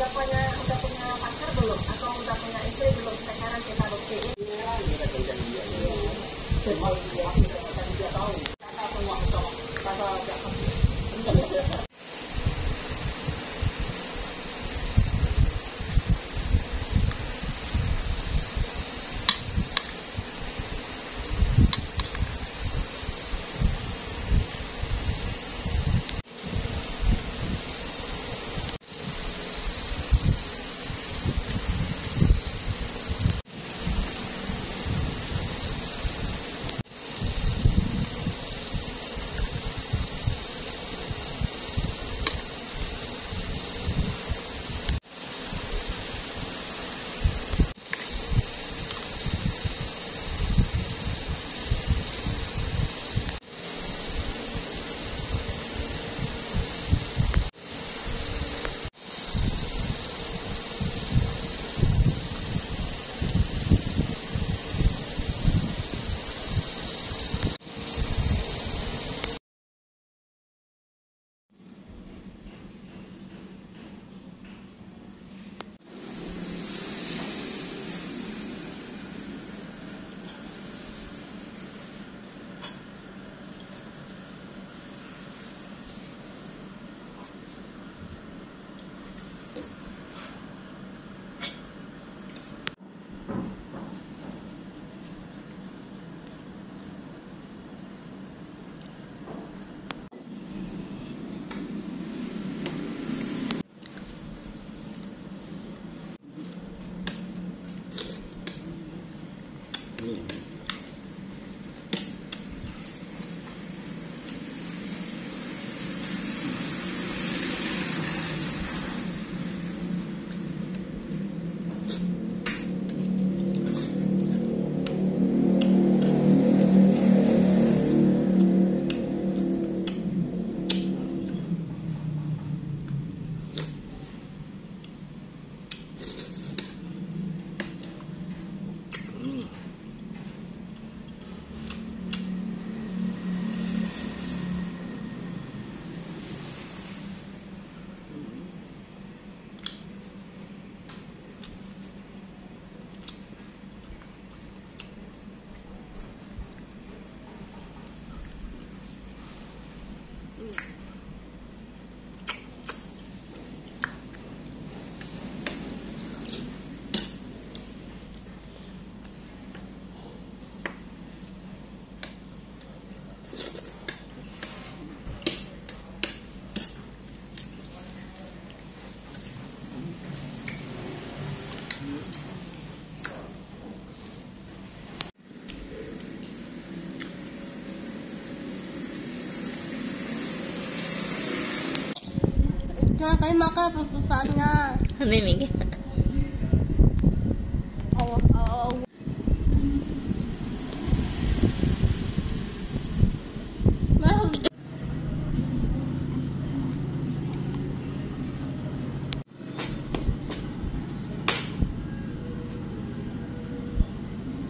udah punya udah punya pacar belum? Atau udah punya istri belum? Sekarang kita buktiin. Iya, kita kerja dia. Cuma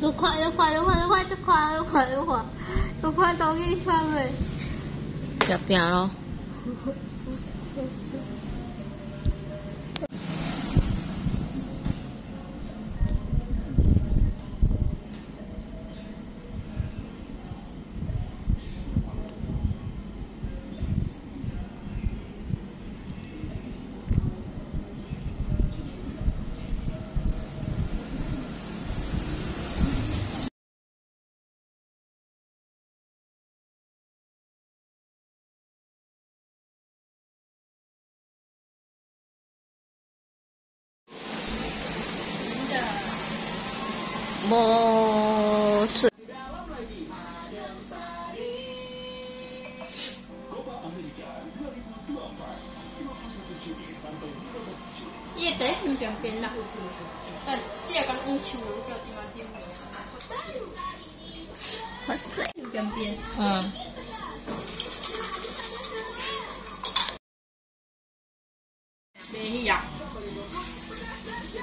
又快有快又快又快又快又快又快又快又快！又快到你穿了？吃饼喽。我是一家人特别特别也得很表面呐在这个疫情我们这地方并没好帅有点变嗯。哎呀？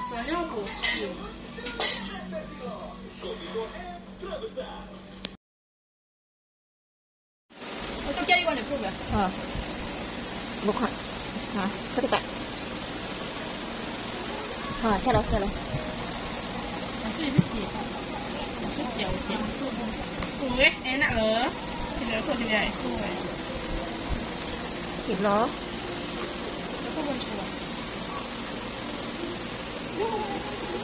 反正要给我吃我先起来过呢，好吧？啊，不看，啊，快点办，啊，再来，再来。这是什么？哎，哎，哪？这个是多大？几轮？这个？